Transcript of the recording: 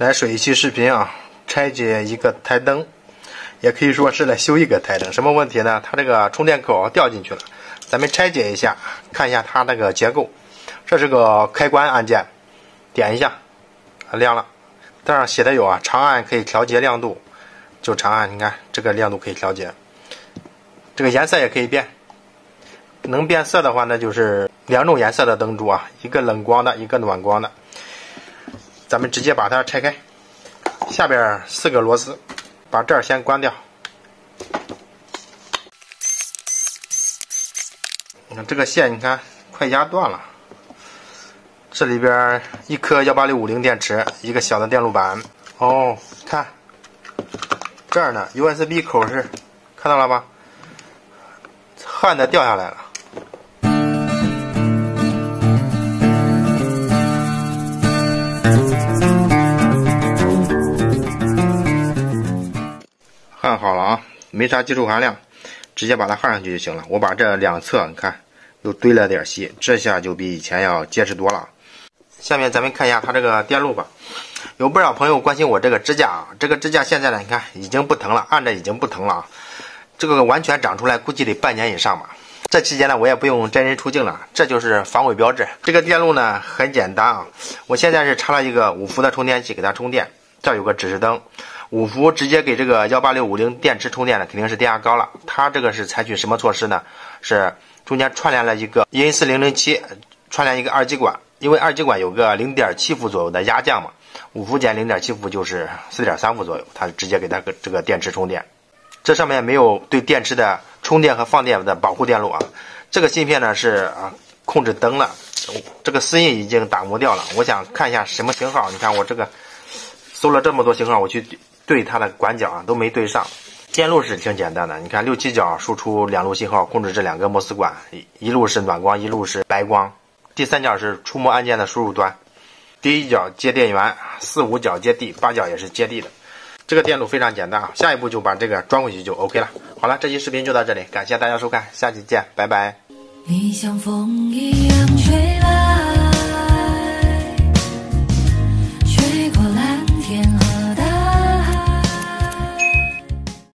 来水一期视频啊，拆解一个台灯，也可以说是来修一个台灯。什么问题呢？它这个充电口掉进去了，咱们拆解一下，看一下它那个结构。这是个开关按键，点一下，亮了。这上写的有啊，长按可以调节亮度，就长按，你看这个亮度可以调节，这个颜色也可以变。能变色的话，那就是两种颜色的灯珠啊，一个冷光的，一个暖光的。咱们直接把它拆开，下边四个螺丝，把这儿先关掉。你看这个线，你看快压断了。这里边一颗幺八六五零电池，一个小的电路板。哦，看这儿呢，USB 口是看到了吧？焊的掉下来了。焊好了啊，没啥技术含量，直接把它焊上去就行了。我把这两侧你看又堆了点锡，这下就比以前要结实多了。下面咱们看一下它这个电路吧。有不少朋友关心我这个支架啊，这个支架现在呢，你看已经不疼了，按着已经不疼了啊。这个完全长出来估计得半年以上吧。这期间呢，我也不用真人出镜了，这就是防伪标志。这个电路呢很简单啊，我现在是插了一个五伏的充电器给它充电，这有个指示灯。五伏直接给这个幺八六五零电池充电的肯定是电压高了。它这个是采取什么措施呢？是中间串联了一个 EN 四零零七，串联一个二极管，因为二极管有个零点七伏左右的压降嘛，五伏减零点七伏就是四点三伏左右，它直接给它个这个电池充电。这上面没有对电池的充电和放电的保护电路啊。这个芯片呢是啊控制灯了，这个丝印已经打磨掉了。我想看一下什么型号，你看我这个搜了这么多型号，我去。对它的管脚啊都没对上，电路是挺简单的。你看六七角输出两路信号，控制这两个摩斯管，一路是暖光，一路是白光。第三角是触摸按键的输入端，第一角接电源，四五角接地，八角也是接地的。这个电路非常简单啊，下一步就把这个装回去就 OK 了。好了，这期视频就到这里，感谢大家收看，下期见，拜拜。你像风一样吹